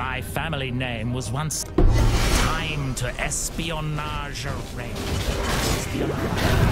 My family name was once time to espionage a. Espionage.